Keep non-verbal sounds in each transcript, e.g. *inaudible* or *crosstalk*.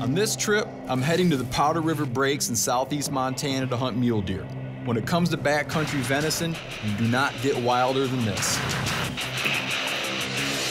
On this trip, I'm heading to the Powder River Breaks in southeast Montana to hunt mule deer. When it comes to backcountry venison, you do not get wilder than this.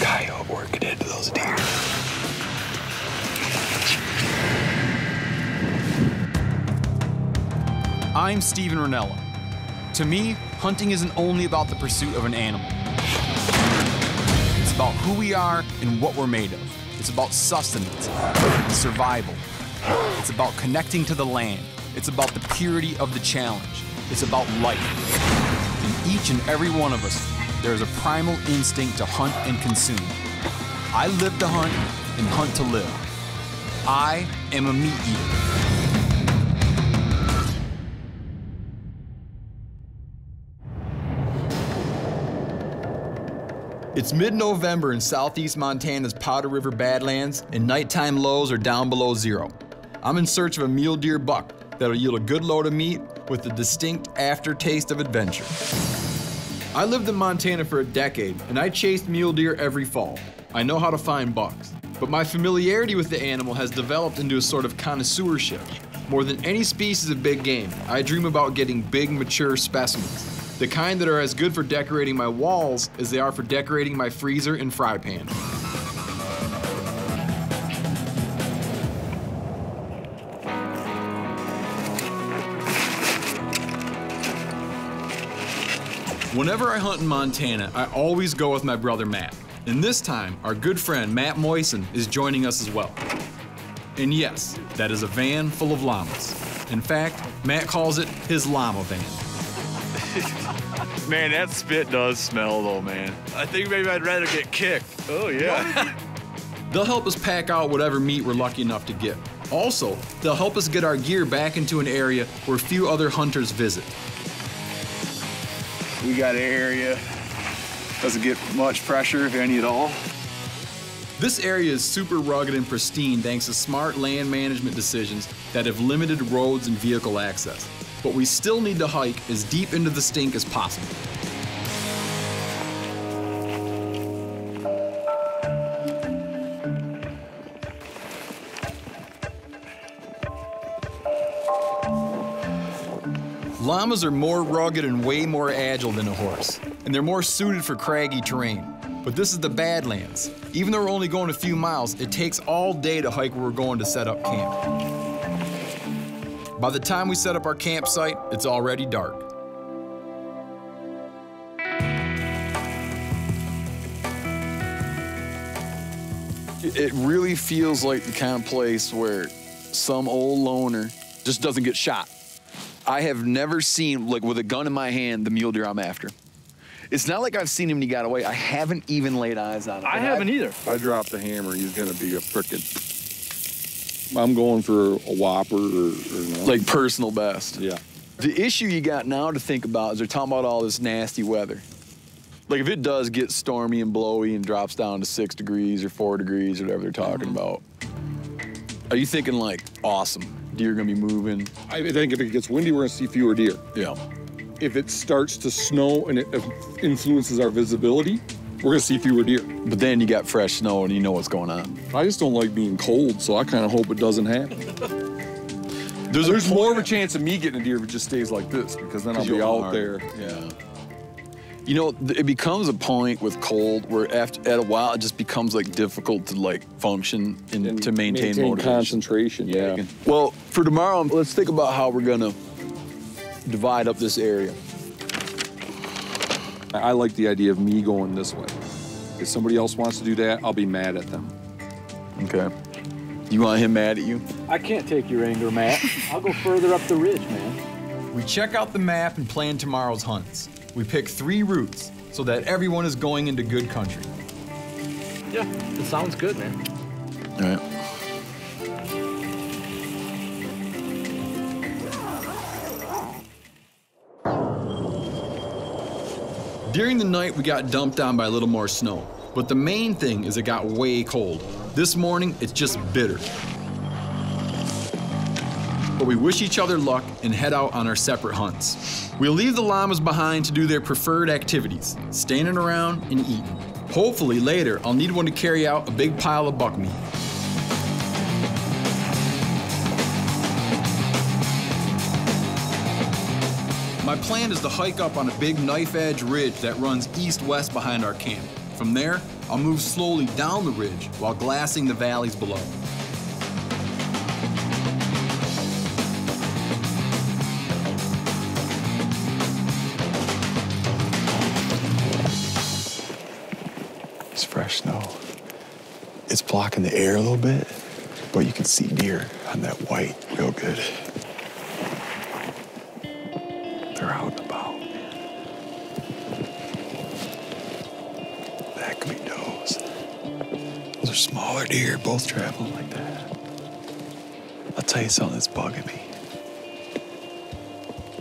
Coyote working into those deer. I'm Steven Rinella. To me, hunting isn't only about the pursuit of an animal. It's about who we are and what we're made of. It's about sustenance, survival. It's about connecting to the land. It's about the purity of the challenge. It's about life. In each and every one of us, there is a primal instinct to hunt and consume. I live to hunt and hunt to live. I am a meat eater. It's mid November in southeast Montana's Powder River Badlands, and nighttime lows are down below zero. I'm in search of a mule deer buck that'll yield a good load of meat with a distinct aftertaste of adventure. I lived in Montana for a decade, and I chased mule deer every fall. I know how to find bucks, but my familiarity with the animal has developed into a sort of connoisseurship. More than any species of big game, I dream about getting big, mature specimens. The kind that are as good for decorating my walls as they are for decorating my freezer and fry pan. Whenever I hunt in Montana, I always go with my brother Matt. And this time, our good friend Matt Moison is joining us as well. And yes, that is a van full of llamas. In fact, Matt calls it his llama van. *laughs* Man, that spit does smell though, man. I think maybe I'd rather get kicked. Oh yeah. They'll help us pack out whatever meat we're lucky enough to get. Also, they'll help us get our gear back into an area where few other hunters visit. we got an area. Doesn't get much pressure, if any at all. This area is super rugged and pristine thanks to smart land management decisions that have limited roads and vehicle access. But we still need to hike as deep into the stink as possible. Llamas are more rugged and way more agile than a horse, and they're more suited for craggy terrain. But this is the Badlands. Even though we're only going a few miles, it takes all day to hike where we're going to set up camp. By the time we set up our campsite, it's already dark. It really feels like the kind of place where some old loner just doesn't get shot. I have never seen, like with a gun in my hand, the mule deer I'm after. It's not like I've seen him and he got away. I haven't even laid eyes on him. I haven't either. I drop the hammer, he's gonna be a frickin'. I'm going for a whopper or, or no. Like personal best. yeah. The issue you got now to think about is they're talking about all this nasty weather. Like if it does get stormy and blowy and drops down to six degrees or four degrees or whatever they're talking mm-hmm. about, are you thinking like awesome? Deer gonna be moving? I think if it gets windy, we're gonna see fewer deer. Yeah. If it starts to snow and it uh, influences our visibility, we're gonna see fewer deer. But then you got fresh snow and you know what's going on. I just don't like being cold, so I kind of hope it doesn't happen. *laughs* There's, There's more of a chance of me getting a deer if it just stays like this, because then I'll be out harm. there. Yeah. You know, it becomes a point with cold where after at a while it just becomes like difficult to like function and, And to maintain, maintain motivation. concentration, yeah. Well, for tomorrow, let's think about how we're gonna divide up this area. I like the idea of me going this way. If somebody else wants to do that, I'll be mad at them. Okay. You want him mad at you? I can't take your anger, Matt. I'll go further up the ridge, man. We check out the map and plan tomorrow's hunts. We pick three routes so that everyone is going into good country. Yeah, it sounds good, man. All right. During the night, we got dumped on by a little more snow. But the main thing is it got way cold. This morning, it's just bitter. But we wish each other luck and head out on our separate hunts. We'll leave the llamas behind to do their preferred activities, standing around and eating. Hopefully later, I'll need one to carry out a big pile of buck meat. My plan is to hike up on a big knife edge ridge that runs east west behind our camp. From there, I'll move slowly down the ridge while glassing the valleys below. It's fresh snow. It's blocking the air a little bit, but you can see deer on that white real good. Deer, both traveling like that. I'll tell you something that's bugging me.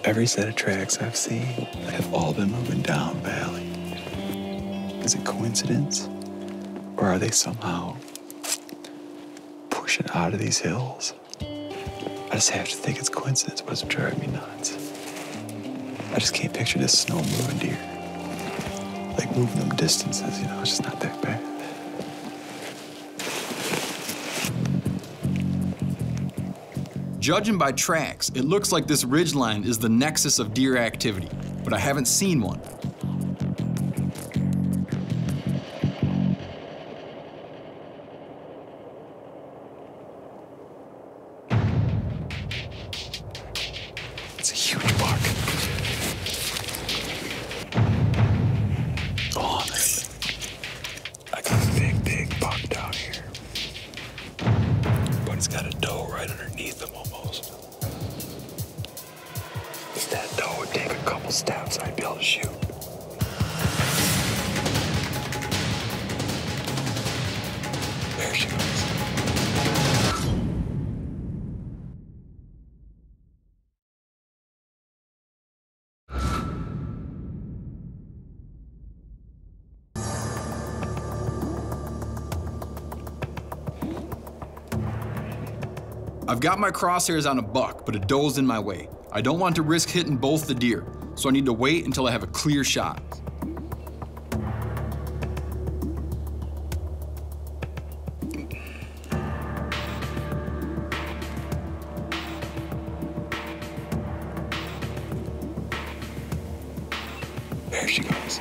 Every set of tracks I've seen have all been moving down valley. Is it coincidence? Or are they somehow pushing out of these hills? I just have to think it's coincidence, but it's driving me nuts. I just can't picture this snow moving deer. Like moving them distances, you know, it's just not that bad. Judging by tracks, it looks like this ridgeline is the nexus of deer activity, but I haven't seen one. It's got a doe right underneath him almost. If that doe would take a couple steps, I'd be able to shoot. There she goes. I've got my crosshairs on a buck, but a doe's in my way. I don't want to risk hitting both the deer, so I need to wait until I have a clear shot. There she goes.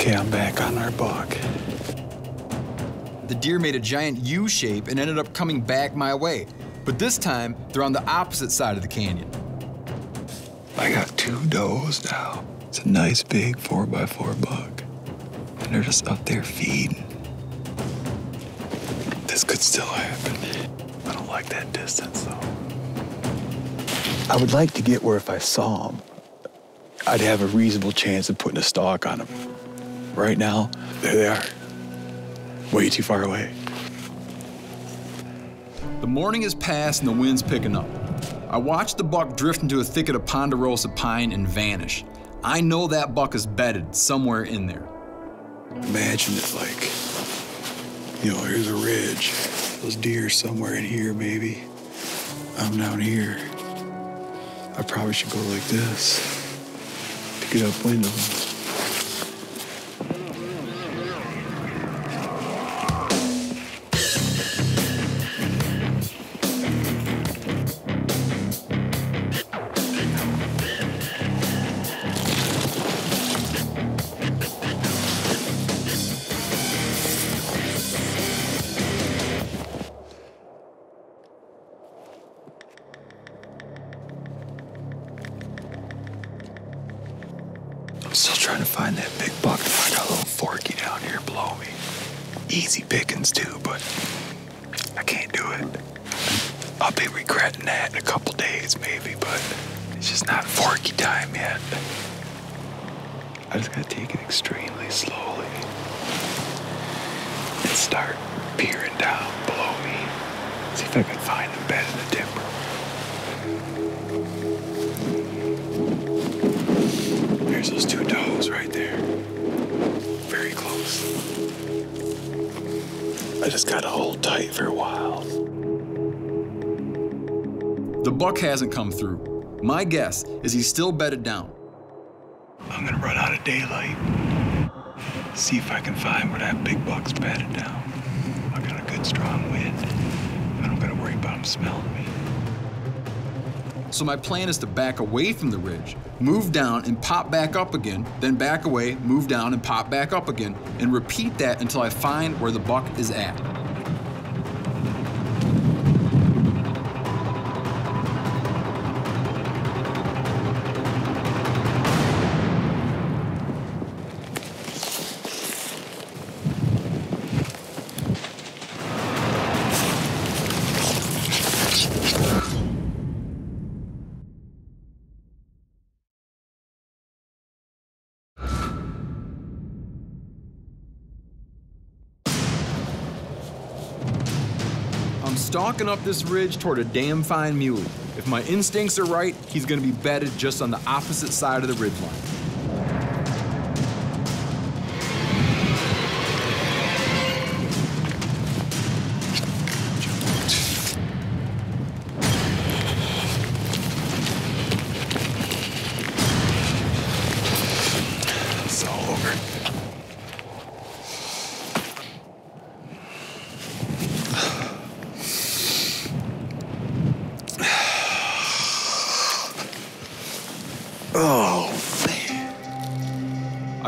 Okay, I'm back on our buck. The deer made a giant U shape and ended up coming back my way, but this time they're on the opposite side of the canyon. I got two does now. It's a nice big 4x4 buck. And they're just up there feeding. This could still happen. I don't like that distance, though. I would like to get where if I saw them, I'd have a reasonable chance of putting a stalk on them. Right now, there they are. Way too far away. The morning is past and the wind's picking up. I watch the buck drift into a thicket of ponderosa pine and vanish. I know that buck is bedded somewhere in there. Imagine it like, you know, here's a ridge. Those deer somewhere in here, maybe. I'm down here. I probably should go like this to get upwind of them. Trying to find that big buck. I got a little forky down here below me. Easy pickings too, but I can't do it. I'll be regretting that in a couple days maybe, but it's just not forky time yet. I just gotta take it extremely slowly and start peering down below me. See if I can find a bed in the timber. There's those two does right there. Very close. I just gotta hold tight for a while. The buck hasn't come through. My guess is he's still bedded down. I'm gonna run out of daylight. See if I can find where that big buck's bedded down. I got a good strong wind. I don't gotta worry about him smelling me. So my plan is to back away from the ridge, move down and pop back up again, then back away, move down and pop back up again, and repeat that until I find where the buck is at. Stalking up this ridge toward a damn fine muley. If my instincts are right, he's gonna be bedded just on the opposite side of the ridge line.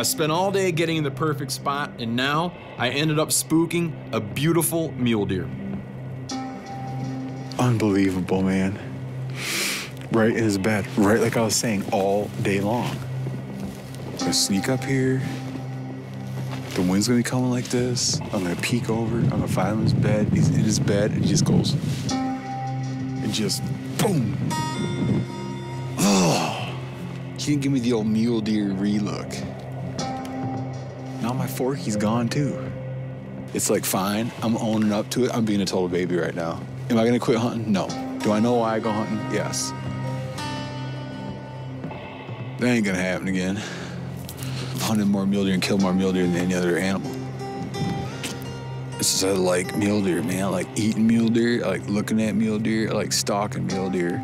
I spent all day getting in the perfect spot, and now I ended up spooking a beautiful mule deer. Unbelievable, man. Right in his bed, right like I was saying, all day long. Gonna sneak up here. The wind's gonna be coming like this. I'm gonna peek over. I'm gonna find him in his bed. He's in his bed, and he just goes. And just boom. Oh. He didn't give me the old mule deer relook. Now my forky's gone too. It's like fine. I'm owning up to it. I'm being a total baby right now. Am I gonna quit hunting? No. Do I know why I go hunting? Yes. That ain't gonna happen again. I've hunted more mule deer and killed more mule deer than any other animal. It's just I like mule deer, man. I like eating mule deer. I like looking at mule deer. I like stalking mule deer.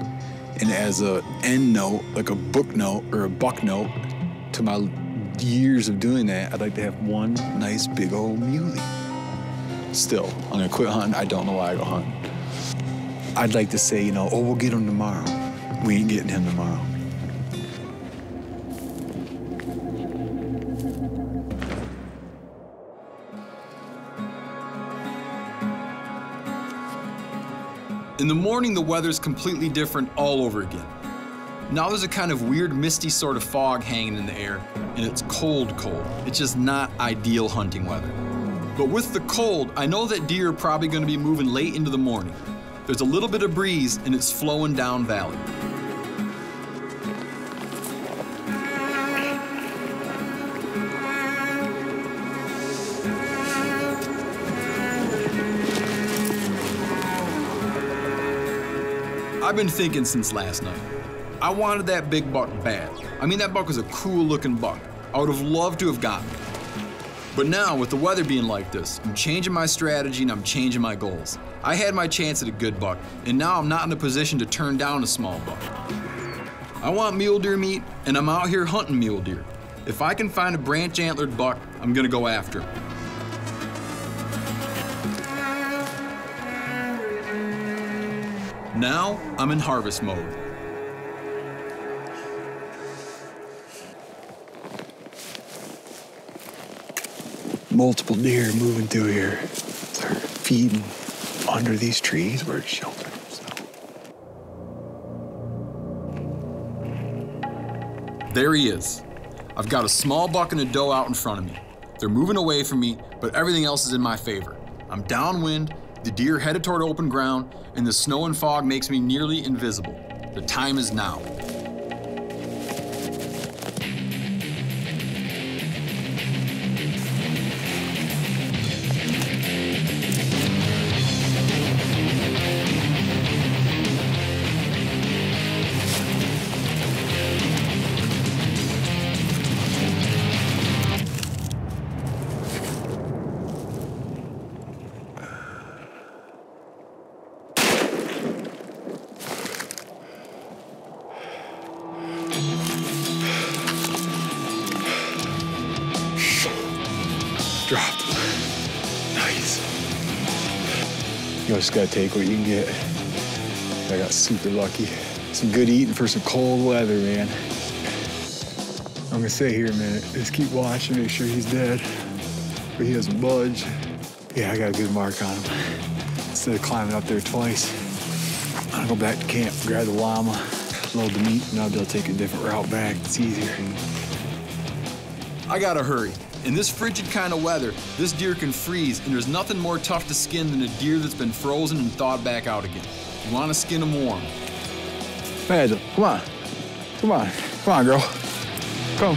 And as a end note, like a book note or a buck note to my years of doing that, I'd like to have one nice big old muley. Still, I'm gonna quit hunting. I don't know why I go hunting. I'd like to say, you know, oh, we'll get him tomorrow. We ain't getting him tomorrow. In the morning, the weather's completely different all over again. Now there's a kind of weird misty sort of fog hanging in the air, and it's cold, cold. It's just not ideal hunting weather. But with the cold, I know that deer are probably going to be moving late into the morning. There's a little bit of breeze, and it's flowing down valley. I've been thinking since last night. I wanted that big buck bad. I mean, that buck was a cool looking buck. I would have loved to have gotten it. But now, with the weather being like this, I'm changing my strategy and I'm changing my goals. I had my chance at a good buck, and now I'm not in a position to turn down a small buck. I want mule deer meat, and I'm out here hunting mule deer. If I can find a branch antlered buck, I'm gonna go after him. Now, I'm in harvest mode. Multiple deer moving through here. They're feeding under these trees where it's sheltered. So. There he is. I've got a small buck and a doe out in front of me. They're moving away from me, but everything else is in my favor. I'm downwind, the deer headed toward open ground, and the snow and fog makes me nearly invisible. The time is now. Gotta take what you can get. I got super lucky. Some good eating for some cold weather, man. I'm gonna stay here a minute. Just keep watching, make sure he's dead. But he doesn't budge. Yeah, I got a good mark on him. Instead of climbing up there twice, I'm gonna go back to camp, grab the llama, load the meat, and I'll take a different route back. It's easier. I gotta hurry. In this frigid kind of weather, this deer can freeze, and there's nothing more tough to skin than a deer that's been frozen and thawed back out again. You wanna skin them warm. Magil, come on. Come on. Come on, girl. Come.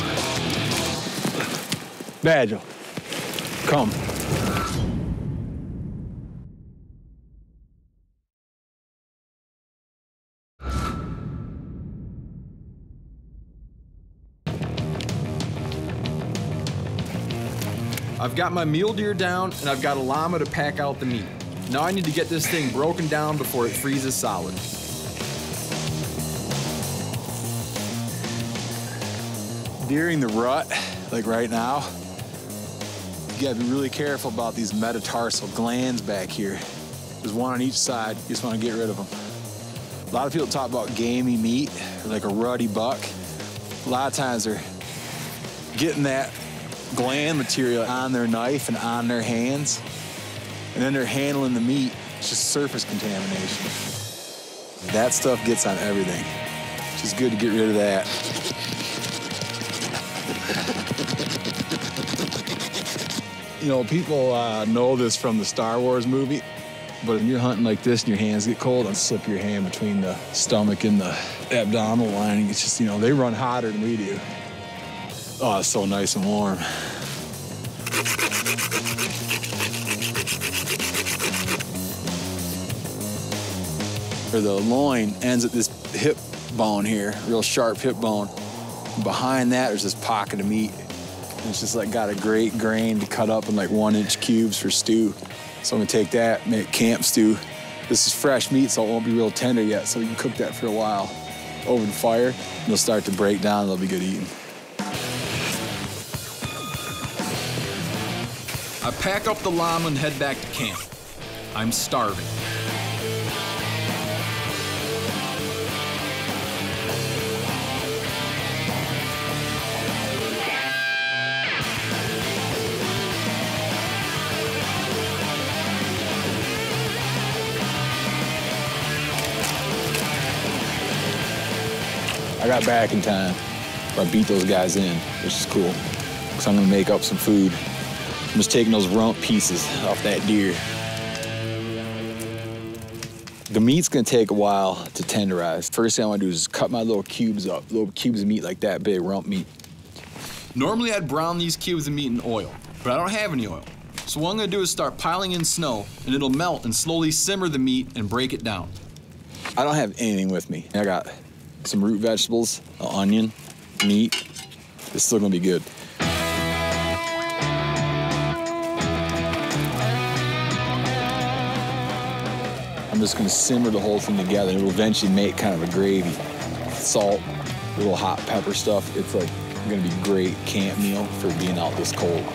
Magil, come. I've got my mule deer down, and I've got a llama to pack out the meat. Now I need to get this thing broken down before it freezes solid. During the rut, like right now, you gotta be really careful about these metatarsal glands back here. There's one on each side, you just wanna get rid of them. A lot of people talk about gamey meat, like a ruddy buck. A lot of times they're getting that gland material on their knife and on their hands, and then they're handling the meat. It's just surface contamination. That stuff gets on everything. It's just good to get rid of that. You know, people uh, know this from the Star Wars movie, but when you're hunting like this and your hands get cold, and slip your hand between the stomach and the abdominal lining. It's just, you know, they run hotter than we do. Oh, it's so nice and warm. Or the loin ends at this hip bone here, real sharp hip bone. Behind that, there's this pocket of meat. It's just like got a great grain to cut up in like one inch cubes for stew. So I'm gonna take that, make camp stew. This is fresh meat, so it won't be real tender yet, so you can cook that for a while over the fire. And it'll start to break down, it'll be good eating. I pack up the llama and head back to camp. I'm starving. I got back in time. I beat those guys in, which is cool. So I'm gonna make up some food. I'm just taking those rump pieces off that deer. The meat's gonna take a while to tenderize. First thing I wanna do is cut my little cubes up, little cubes of meat like that big, rump meat. Normally I'd brown these cubes of meat in oil, but I don't have any oil. So what I'm gonna do is start piling in snow, and it'll melt and slowly simmer the meat and break it down. I don't have anything with me. I got some root vegetables, an onion, meat. It's still gonna be good. I'm just gonna simmer the whole thing together. It will eventually make kind of a gravy. Salt, little hot pepper stuff. It's like gonna be great camp meal for being out this cold.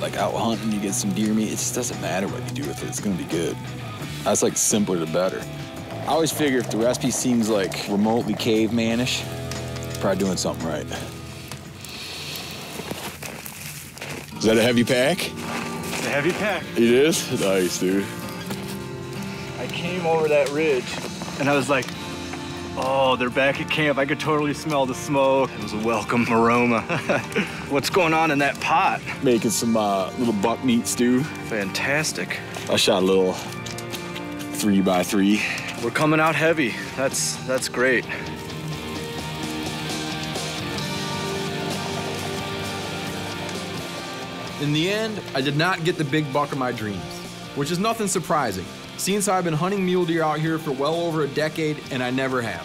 Like out hunting, you get some deer meat. It just doesn't matter what you do with it. It's gonna be good. That's like simpler the better. I always figure if the recipe seems like remotely cavemanish, probably doing something right. Is that a heavy pack? Heavy pack. It is? Nice, dude. I came over that ridge and I was like, oh, they're back at camp. I could totally smell the smoke. It was a welcome aroma. *laughs* What's going on in that pot? Making some uh, little buck meat stew. Fantastic. I shot a little three by three. We're coming out heavy. That's that's great. In the end, I did not get the big buck of my dreams, which is nothing surprising, since I've been hunting mule deer out here for well over a decade and I never have.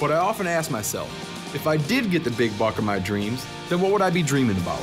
But I often ask myself, if I did get the big buck of my dreams, then what would I be dreaming about?